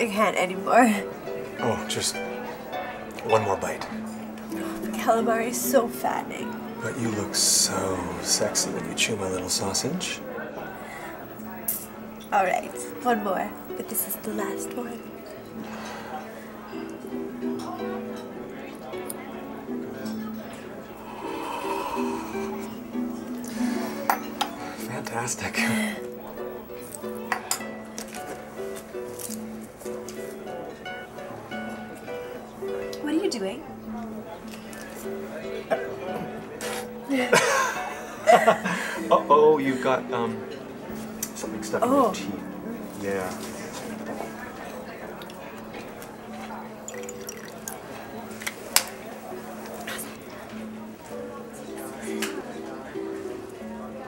I can't anymore. Oh, just one more bite. The calamari is so fattening. But you look so sexy when you chew my little sausage. All right, one more, but this is the last one. Fantastic. you doing? Uh-oh, you've got, um, something stuck in Oh. your teeth. Yeah.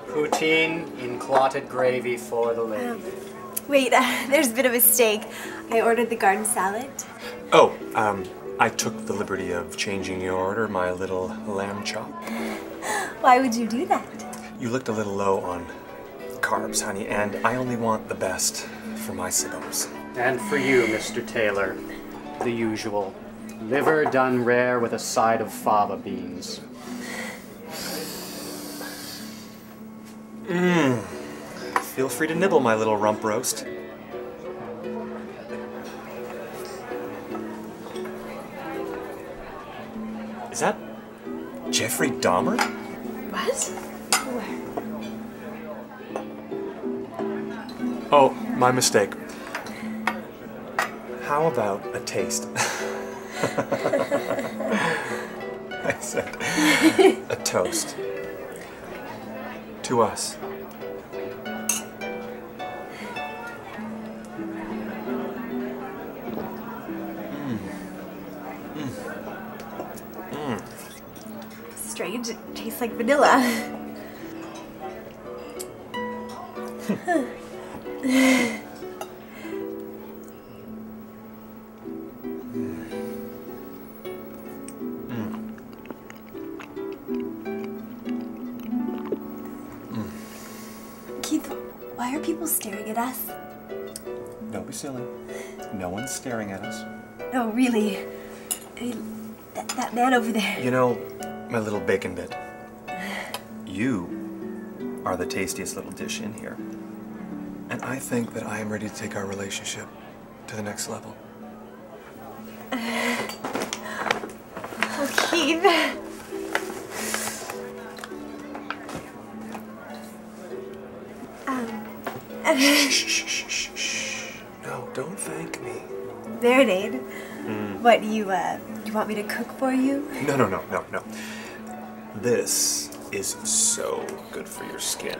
Poutine in clotted gravy for the lady. Wait, uh, a bit of a mistake. I ordered the garden salad. Oh, um, I took the liberty of changing your order, my little lamb chop. Why would you do that? You looked a little low on carbs, honey, and I only want the best for my siblings. And for you, Mr. Taylor, the usual. Liver done rare with a side of fava beans. Mmm. Feel free to nibble, my little rump roast. Is that Jeffrey Dahmer? What? Oh, my mistake. How about a taste? I said a toast. To us. Strange, it tastes like vanilla. Keith, why are people staring at us? Don't be silly. No one's staring at us. No, really. I mean, that, that man over there. You know, my little bacon bit. You are the tastiest little dish in here. And I think that I am ready to take our relationship to the next level. Oh, Keith. Um, Shh, shh, shh, shh, shh. No, don't thank me. marinade. What you uh, you want me to cook for you? No, no, no, no, no. This is so good for your skin.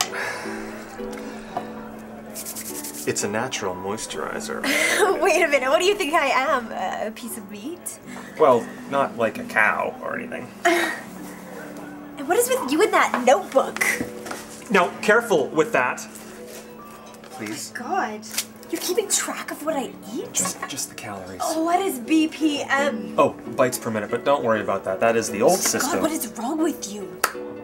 It's a natural moisturizer. Wait a minute. What do you think I am? A a piece of meat? Well, not like a cow or anything. And what is with you in that notebook? No, careful with that. Oh Please. God, you're keeping track of what I eat. Just just the calories. Oh, what is BPM? Oh, bites per minute, but don't worry about that. That is the old system. God, what is wrong with you?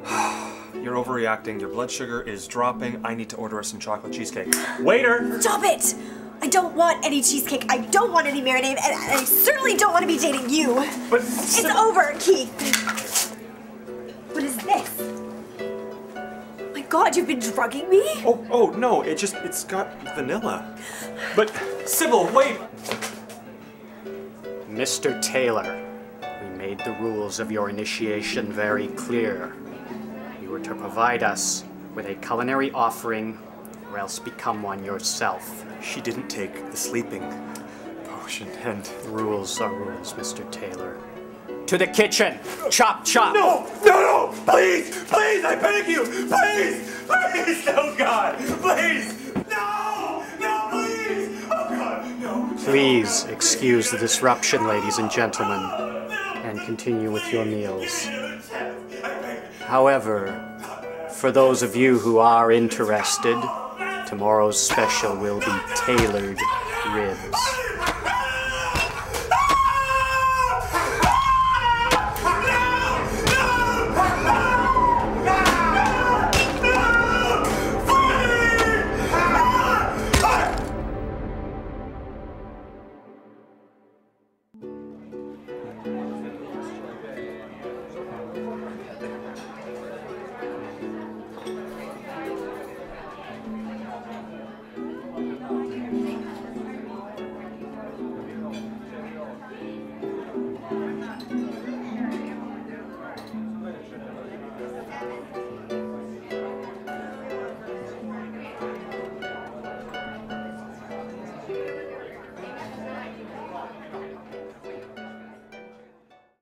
You're overreacting. Your blood sugar is dropping. I need to order us some chocolate cheesecake. Waiter! Stop it! I don't want any cheesecake. I don't want any marinade, and I certainly don't want to be dating you. But It's over, Keith. God, you've been drugging me? Oh, oh no! It just it's got vanilla. But Sybil, wait! Mr. Taylor, we made the rules of your initiation very clear. You were to provide us with a culinary offering or else become one yourself. She didn't take the sleeping potion, and Rules are rules, Mr. Taylor. To the kitchen! Chop, chop! no, no, no! Please, please! I beg you, please, please! No, God, please! No, no, please! Oh God, no! Please excuse the disruption, ladies and gentlemen, and continue with your meals. However, for those of you who are interested, tomorrow's special will be tailored ribs.